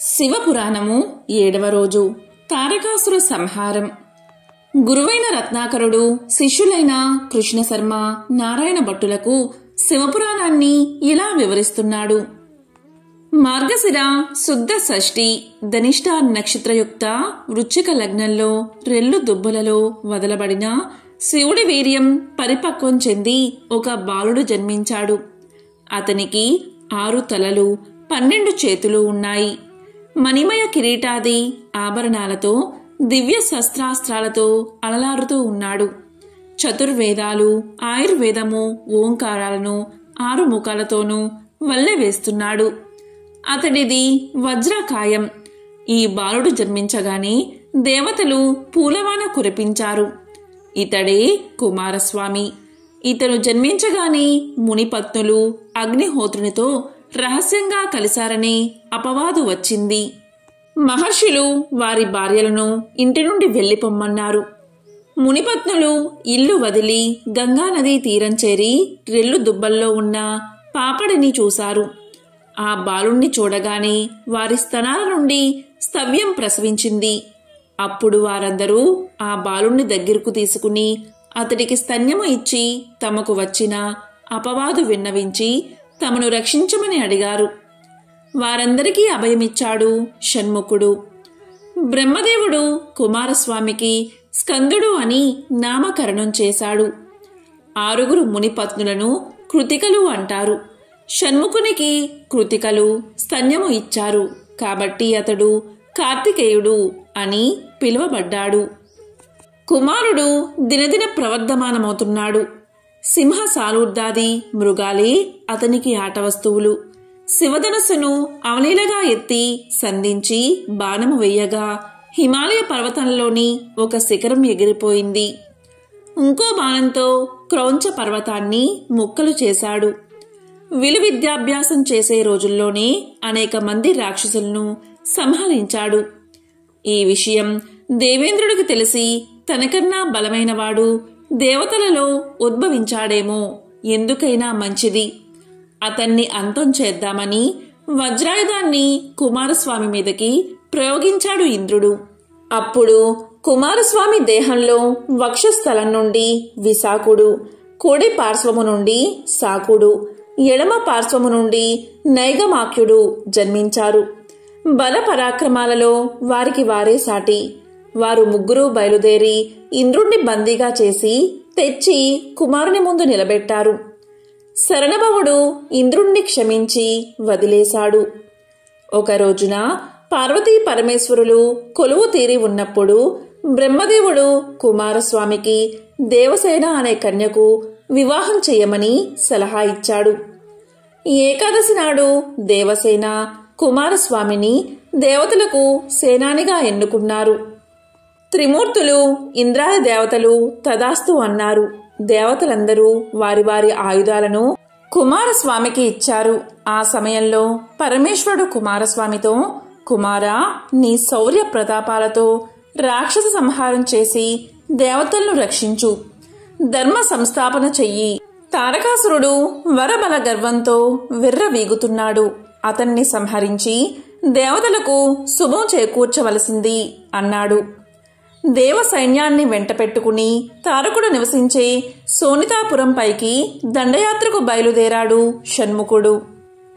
శివపురాణము ఏడవ రోజు. తారకాసుర సంహారం. గురువైన రత్నాకరుడు శిష్యులైన కృష్ణశర్మ నారాయణ భట్టులకు శివపురాణాన్ని ఇలా వివరిస్తున్నాడు. మార్గశిర శుద్ధ షష్ఠి ధనిష్ట నక్షత్రయుక్త వృచ్చిక లగ్నంలో రెల్లు దుబ్బులలో వదలబడిన శివుడి వీర్యం పరిపక్వం చెంది ఒక బాలుడు జన్మించాడు. అతనికి ఆరు తలలు పన్నెండు చేతులు ఉన్నాయి. మణిమయ కిరీటాది ఆభరణాలతో దివ్య శస్త్రాస్త్రాలతో అలలారుతూ ఉన్నాడు. చతుర్వేదాలు ఆయుర్వేదము ఓంకారాలను ఆరు ముఖాలతోనూ వల్లె వేస్తున్నాడు. అతడిది వజ్రకాయం. ఈ బాలుడు జన్మించగానే దేవతలు పూలవాన కురిపించారు. ఇతడే కుమారస్వామి. ఇతను జన్మించగానే మునిపత్నులు అగ్నిహోత్రునితో రహస్యంగా కలిశారని అపవాదు వచ్చింది. మహర్షులు వారి భార్యలను ఇంటి నుండి వెళ్ళిపొమ్మన్నారు. మునిపత్నులు ఇల్లు వదిలి గంగానది తీరం చేరి రెల్లు దుబ్బల్లో ఉన్న పాపడిని చూశారు. ఆ బాలుణ్ణి చూడగానే వారి స్తనాల నుండి స్తవ్యం ప్రసవించింది. అప్పుడు వారందరూ ఆ బాలుణ్ణి దగ్గరకు తీసుకుని అతడికి స్తన్యము ఇచ్చి తమకు వచ్చిన అపవాదు విన్నవించి తమను రక్షించమని అడిగారు. వారందరికీ అభయమిచ్చాడు షణ్ముఖుడు. బ్రహ్మదేవుడు కుమారస్వామికి స్కందుడు అని నామకరణం చేశాడు. ఆరుగురు మునిపత్నులను కృతికలు అంటారు. షణ్ముఖునికి కృతికలు స్తన్యము ఇచ్చారు. కాబట్టి అతడు కార్తికేయుడు అని పిలువబడ్డాడు. కుమారుడు దినదిన ప్రవర్ధమానమవుతున్నాడు. సింహ సాలూర్దాది మృగాలే అతనికి ఆట వస్తువులు. శివధనస్సును అవలీలగా ఎత్తి సంధించి బాణము వెయ్యగా హిమాలయ పర్వతంలోని ఒక శిఖరం ఎగిరిపోయింది. ఇంకో బాణంతో క్రౌంచ పర్వతాన్ని ముక్కలు చేశాడు. విలు విద్యాభ్యాసం చేసే రోజుల్లోనే అనేక మంది రాక్షసులను సంహరించాడు. ఈ విషయం దేవేంద్రుడికి తెలిసి తనకన్నా బలమైనవాడు దేవతలలో ఉద్భవించాడేమో ఎందుకైనా మంచిది. అతన్ని అంతం చేద్దామని వజ్రాయుధాన్ని కుమారస్వామి మీదకి ప్రయోగించాడు ఇంద్రుడు. అప్పుడు కుమారస్వామి దేహంలో వక్షస్థలం నుండి విశాఖుడు కుడి పార్శ్వము నుండి సాకుడు ఎడమ పార్శ్వము నుండి నైగమాక్యుడు జన్మించారు. బల పరాక్రమాలలో వారికి వారే సాటి. వారు ముగ్గురు బయలుదేరి ఇంద్రుణ్ణి బందీగా చేసి తెచ్చి కుమారుని ముందు నిలబెట్టారు. శరణభవుడు ఇంద్రుణ్ణి క్షమించి వదిలేశాడు. ఒక రోజున పార్వతీ పరమేశ్వరులు కొలువు తీరి ఉన్నప్పుడు బ్రహ్మదేవుడు కుమారస్వామికి దేవసేన అనే కన్యకు వివాహం చేయమని సలహా ఇచ్చాడు. ఏకాదశి నాడు దేవసేన కుమారస్వామిని దేవతలకు సేనానిగా ఎన్నుకున్నారు. త్రిమూర్తులు ఇంద్రాయ దేవతలు తదాస్తు అన్నారు. దేవతలందరూ వారి వారి ఆయుధాలను కుమారస్వామికి ఇచ్చారు. ఆ సమయంలో పరమేశ్వరుడు కుమారస్వామితో కుమారా నీ శౌర్య ప్రతాపాలతో రాక్షస సంహారం చేసి దేవతలను రక్షించు. ధర్మ సంస్థాపన చెయ్యి. తారకాసురుడు వరబల గర్వంతో విర్రవీగుతున్నాడు అతన్ని సంహరించి దేవతలకు శుభం చేకూర్చవలసింది అన్నాడు. దేవ సైన్యాన్ని వెంటపెట్టుకుని తారకుడు నివసించే సోనితాపురం పైకి దండయాత్రకు బయలుదేరాడు షణ్ముఖుడు.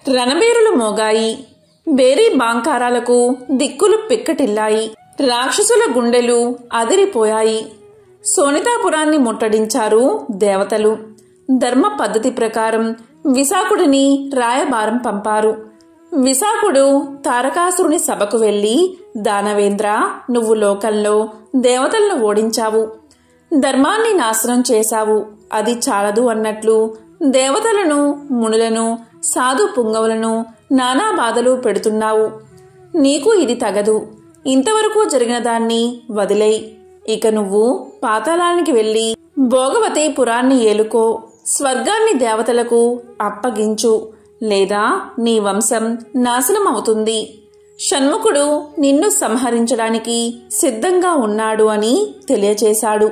రణబీరులు మోగాయి. బేరీ బాంకారాలకు దిక్కులు పిక్కటిల్లాయి. రాక్షసుల గుండెలు అదిరిపోయాయి. సోనితాపురాన్ని ముట్టడించారు దేవతలు. ధర్మ పద్ధతి ప్రకారం విశాఖుడిని రాయబారం పంపారు. విశాఖుడు తారకాసురుని సభకు వెళ్ళి దానవేంద్ర నువ్వు లోకంలో దేవతలను ఓడించావు. ధర్మాన్ని నాశనం చేశావు. అది చాలదు అన్నట్లు దేవతలను మునులను సాధు పుంగవులను నానా బాధలు పెడుతున్నావు. నీకు ఇది తగదు. ఇంతవరకు జరిగిన దాన్ని వదిలేయి. ఇక నువ్వు పాతాళానికి వెళ్ళి భోగవతి పురాన్ని ఏలుకో. స్వర్గాన్ని దేవతలకు అప్పగించు. లేదా నీ వంశం నాశనం అవుతుంది షణ్ముఖుడు నిన్ను సంహరించడానికి సిద్ధంగా ఉన్నాడు అని తెలియచేశాడు.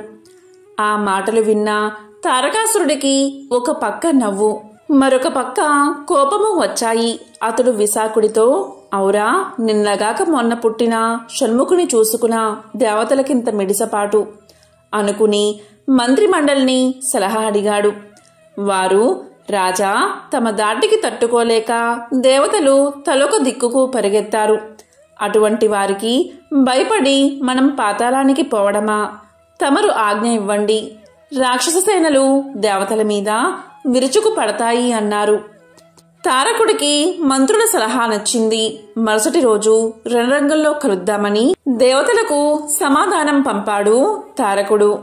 ఆ మాటలు విన్న తారకాసురుడికి ఒక పక్క నవ్వు మరొక పక్క కోపము వచ్చాయి. అతడు విశాఖుడితో ఔరా నిన్నగాక మొన్న పుట్టిన షణ్ముఖుని చూసుకున్న దేవతలకింత మిడిసపాటు అనుకుని మంత్రిమండలిని సలహా అడిగాడు. వారు రాజా తమ దాటికి తట్టుకోలేక దేవతలు తలొక దిక్కుకు పరిగెత్తారు. అటువంటి వారికి భయపడి మనం పాతాళానికి పోవడమా? తమరు ఆజ్ఞ ఇవ్వండి. రాక్షస సేనలు దేవతల మీద విరుచుకు పడతాయి అన్నారు. తారకుడికి మంత్రుల సలహా నచ్చింది. మరుసటి రోజు రణరంగంలో కలుద్దామని దేవతలకు సమాధానం పంపాడు తారకుడు.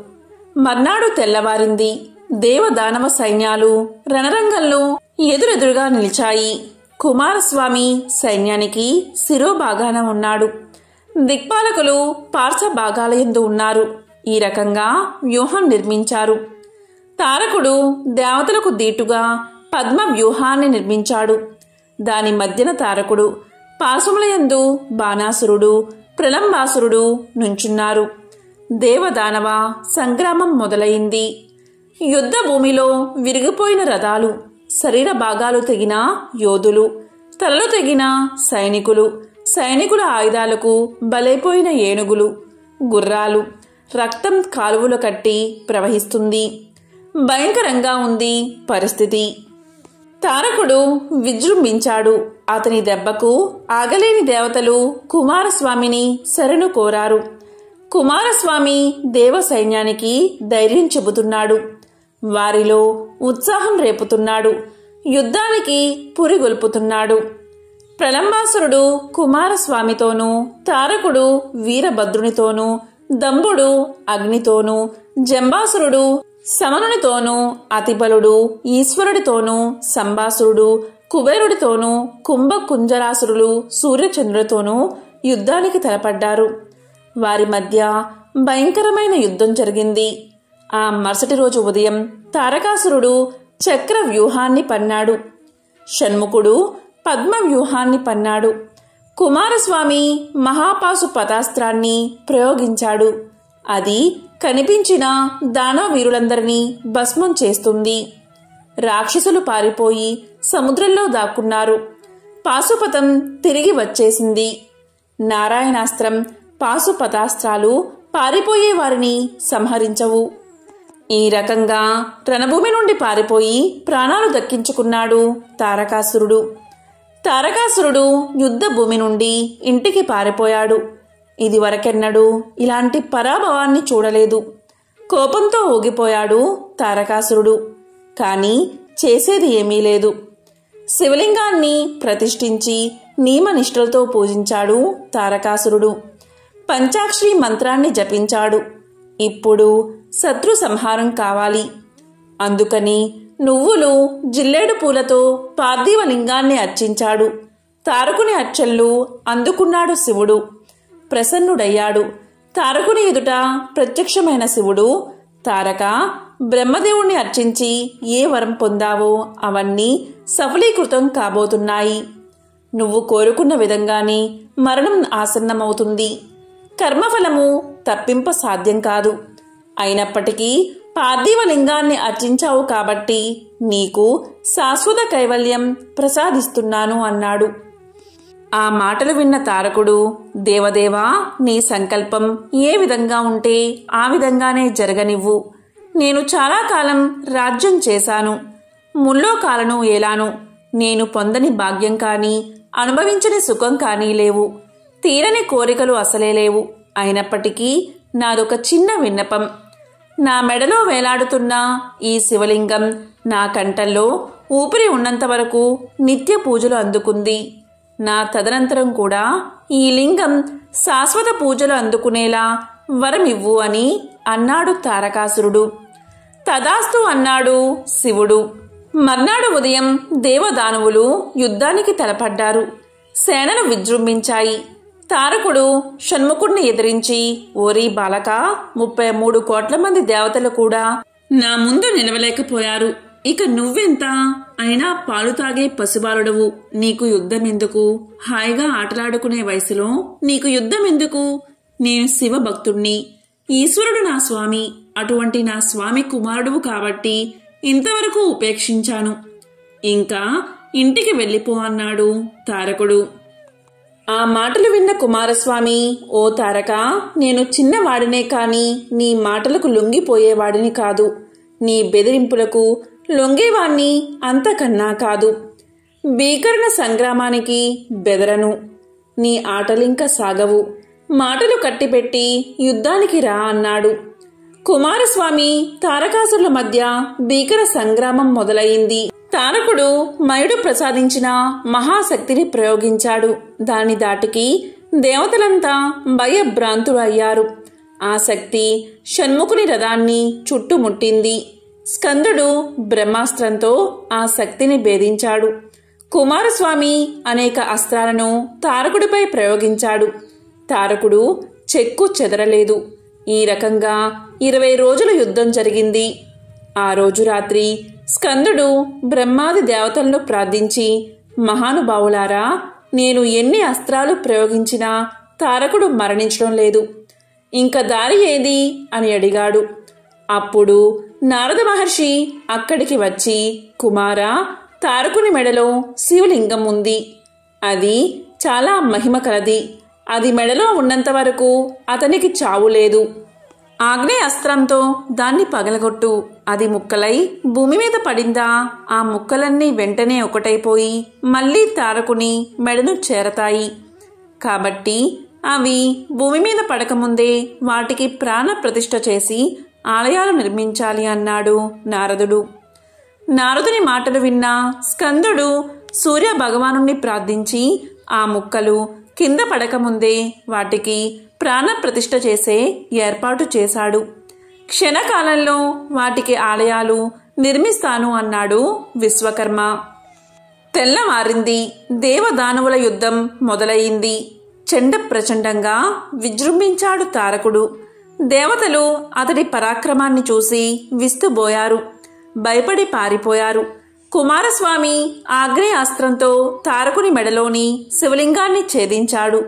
మర్నాడు తెల్లవారింది. దేవదానవ సైన్యాలు రణరంగంలో ఎదురెదురుగా నిలిచాయి. కుమారస్వామి సైన్యానికి శిరోభాగాన ఉన్నాడు. దిక్పాలకులు పార్శ్వభాగాలయందు ఎందు ఉన్నారు. ఈ రకంగా వ్యూహం నిర్మించారు. తారకుడు దేవతలకు దీటుగా పద్మ వ్యూహాన్ని నిర్మించాడు. దాని మధ్యన తారకుడు పాశములయందు బాణాసురుడు ప్రలంబాసురుడు నుంచున్నారు. దేవదానవ సంగ్రామం మొదలైంది. యుద్ధ భూమిలో విరిగిపోయిన రథాలు శరీర భాగాలు తెగిన యోధులు తలలు తెగిన సైనికులు సైనికుల ఆయుధాలకు బలైపోయిన ఏనుగులు గుర్రాలు రక్తం కాలువలు కట్టి ప్రవహిస్తుంది. భయంకరంగా ఉంది పరిస్థితి. తారకుడు విజృంభించాడు. అతని దెబ్బకు ఆగలేని దేవతలు కుమారస్వామిని శరణు కోరారు. కుమారస్వామి దేవ సైన్యానికి ధైర్యం చెబుతున్నాడు. వారిలో ఉత్సాహం రేపుతున్నాడు. యుద్ధానికి పురిగొల్పుతున్నాడు. ప్రలంబాసురుడు కుమారస్వామితోనూ తారకుడు వీరభద్రునితోనూ దంబుడు అగ్నితోనూ జంబాసురుడు సమనునితోనూ అతిబలుడు ఈశ్వరుడితోనూ సంబాసురుడు కుబేరుడితోనూ కుంభకుంజరాసురులు సూర్యచంద్రుడితోనూ యుద్ధానికి తలపడ్డారు. వారి మధ్య భయంకరమైన యుద్ధం జరిగింది. ఆ మరుసటి రోజు ఉదయం తారకాసురుడు చక్ర వ్యూహాన్ని పన్నాడు. షణ్ముఖుడు పద్మ వ్యూహాన్ని పన్నాడు. కుమారస్వామి మహాపాసు పదాస్త్రాన్ని ప్రయోగించాడు. అది కనిపించిన దానవీరులందరినీ భస్మం చేస్తుంది. రాక్షసులు పారిపోయి సముద్రంలో దాక్కున్నారు. పాశుపతం తిరిగి వచ్చేసింది. నారాయణాస్త్రం పాశుపతాస్త్రాలు పారిపోయే వారిని సంహరించవు. ఈ రకంగా రణభూమి నుండి పారిపోయి ప్రాణాలు దక్కించుకున్నాడు తారకాసురుడు. తారకాసురుడు యుద్ధ భూమి నుండి ఇంటికి పారిపోయాడు. ఇది వరకెన్నడూ ఇలాంటి పరాభవాన్ని చూడలేదు. కోపంతో ఊగిపోయాడు తారకాసురుడు. కాని చేసేది ఏమీ లేదు. శివలింగాన్ని ప్రతిష్ఠించి నియమనిష్టలతో పూజించాడు తారకాసురుడు. పంచాక్షరి మంత్రాన్ని జపించాడు. ఇప్పుడు శత్రు సంహారం కావాలి. అందుకని నువ్వులు జిల్లేడు పూలతో పార్థివ లింగాన్ని అర్చించాడు. తారకుని అర్చనలు అందుకున్నాడు శివుడు. ప్రసన్నుడయ్యాడు. తారకుని ఎదుట ప్రత్యక్షమైన శివుడు తారక బ్రహ్మదేవుణ్ణి అర్చించి ఏ వరం పొందావో అవన్నీ సఫలీకృతం కాబోతున్నాయి. నువ్వు కోరుకున్న విధంగానే మరణం ఆసన్నమవుతుంది. కర్మఫలము తప్పింప సాధ్యం కాదు. అయినప్పటికీ పార్థివ లింగాన్ని అర్చించావు కాబట్టి నీకు శాశ్వత కైవల్యం ప్రసాదిస్తున్నాను అన్నాడు. ఆ మాటలు విన్న తారకుడు దేవదేవా నీ సంకల్పం ఏ విధంగా ఉంటే ఆ విధంగానే జరగనివ్వు. నేను చాలా కాలం రాజ్యం చేశాను. ముల్లోకాలను ఏలాను. నేను పొందని భాగ్యం కానీ అనుభవించని సుఖం కానీ లేవు. తీరని కోరికలు అసలే లేవు. అయినప్పటికీ నాదొక చిన్న విన్నపం. నా మెడలో వేలాడుతున్న ఈ శివలింగం నా కంఠంలో ఊపిరి ఉన్నంత వరకు నిత్య పూజలు అందుకుంది. నా తదనంతరం కూడా ఈ లింగం శాశ్వత పూజలు అందుకునేలా వరమివ్వు అని అన్నాడు తారకాసురుడు. తదాస్తు అన్నాడు శివుడు. మర్నాడు ఉదయం దేవదానవులు యుద్ధానికి తలపడ్డారు. సేనలు విజృంభించాయి. తారకుడు షణ్ముఖుడిని ఎదిరించి ఓరి బాలక ముప్పై మూడు కోట్ల మంది దేవతలు కూడా నా ముందు నిలవలేకపోయారు. ఇక నువ్వెంత? అయినా పాలు తాగే పసిబాలుడవు. నీకు యుద్ధం ఎందుకు హాయిగా ఆటలాడుకునే వయసులో నీకు యుద్ధం ఎందుకు నేను శివ భక్తుణ్ణి ఈశ్వరుడు నా స్వామి. అటువంటి నా స్వామి కుమారుడువు కాబట్టి ఇంతవరకు ఉపేక్షించాను. ఇంకా ఇంటికి వెళ్ళిపో అన్నాడు తారకుడు. ఆ మాటలు విన్న కుమారస్వామి ఓ తారక నేను చిన్నవాడినే కాని నీ మాటలకు లొంగిపోయేవాడిని కాదు. నీ బెదిరింపులకు లొంగేవాణ్ణి అంతకన్నా కాదు. భీకరణ సంగ్రామానికి బెదరను. నీ ఆటలింక సాగవు. మాటలు కట్టిపెట్టి యుద్ధానికి రా అన్నాడు. కుమారస్వామి తారకాసుల మధ్య భీకర సంగ్రామం మొదలయింది తారకుడు మయుడు ప్రసాదించిన మహాశక్తిని ప్రయోగించాడు. దాని దాటికి దేవతలంతా భయభ్రాంతులు అయ్యారు. ఆ శక్తి షణ్ముఖుని రథాన్ని చుట్టుముట్టింది. స్కందుడు బ్రహ్మాస్త్రంతో ఆ శక్తిని భేదించాడు. కుమారస్వామి అనేక అస్త్రాలను తారకుడిపై ప్రయోగించాడు. తారకుడు చెక్కు చెదరలేదు. ఈ రకంగా ఇరవై రోజుల యుద్ధం జరిగింది. ఆ రోజు రాత్రి స్కందుడు బ్రహ్మాది దేవతలను ప్రార్థించి మహానుభావులారా నేను ఎన్ని అస్త్రాలు ప్రయోగించినా తారకుడు మరణించడం లేదు. ఇంక దారి ఏది? అని అడిగాడు. అప్పుడు నారద మహర్షి అక్కడికి వచ్చి కుమార తారకుని మెడలో శివలింగం ఉంది. అది చాలా మహిమ కలది. అది మెడలో ఉన్నంత వరకు అతనికి చావు లేదు. ఆగ్నేయ అస్త్రంతో దాన్ని పగలగొట్టు. అది ముక్కలై భూమి మీద పడిందా? ఆ ముక్కలన్నీ వెంటనే ఒకటైపోయి మళ్ళీ తారకుని మెడను చేరతాయి. కాబట్టి అవి భూమి మీద పడకముందే వాటికి ప్రాణ ప్రతిష్ఠ చేసి ఆలయాలు నిర్మించాలి అన్నాడు నారదుడు. నారదుని మాటలు విన్న స్కందుడు సూర్య భగవానుణ్ణి ప్రార్థించి ఆ ముక్కలు కింద పడకముందే వాటికి ప్రాణ ప్రతిష్ఠ చేసే ఏర్పాటు చేశాడు. క్షణకాలంలో వాటికి ఆలయాలు నిర్మిస్తాను అన్నాడు విశ్వకర్మ. తెల్లవారింది దేవదానవుల యుద్ధం మొదలయింది చెండ ప్రచండంగా విజృంభించాడు తారకుడు. దేవతలు అతడి పరాక్రమాన్ని చూసి విస్తుబోయారు. భయపడి పారిపోయారు. కుమారస్వామి ఆగ్నేయాస్త్రంతో తారకుని మెడలోని శివలింగాన్ని ఛేదించాడు.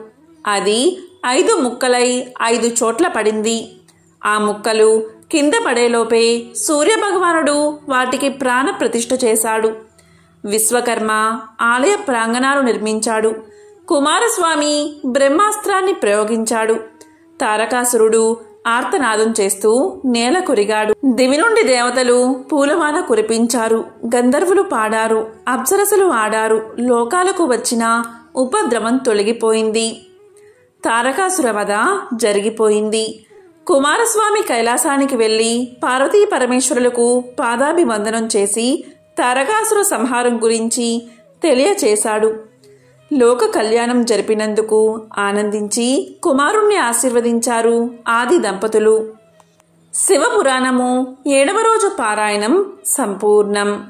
అది ఐదు ముక్కలై ఐదు చోట్ల పడింది. ఆ ముక్కలు కింద పడేలోపే సూర్యభగవానుడు వాటికి ప్రాణ ప్రతిష్ఠ చేశాడు. విశ్వకర్మ ఆలయ ప్రాంగణాలు నిర్మించాడు. కుమారస్వామి బ్రహ్మాస్త్రాన్ని ప్రయోగించాడు. తారకాసురుడు ఆర్తనాదం చేస్తూ నేల కురిగాడు. దివి నుండి దేవతలు పూలవాన కురిపించారు. గంధర్వులు పాడారు. అప్సరసలు ఆడారు. లోకాలకు వచ్చిన ఉపద్రవం తొలగిపోయింది. తారకాసుర వధ జరిగిపోయింది. కుమారస్వామి కైలాసానికి వెళ్ళి పార్వతీ పరమేశ్వరులకు పాదాభివందనం చేసి తారకాసుర సంహారం గురించి తెలియచేశాడు. లోక కళ్యాణం జరిపినందుకు ఆనందించి కుమారుణ్ణి ఆశీర్వదించారు ఆది దంపతులు. శివపురాణము ఏడవ రోజు పారాయణం సంపూర్ణం.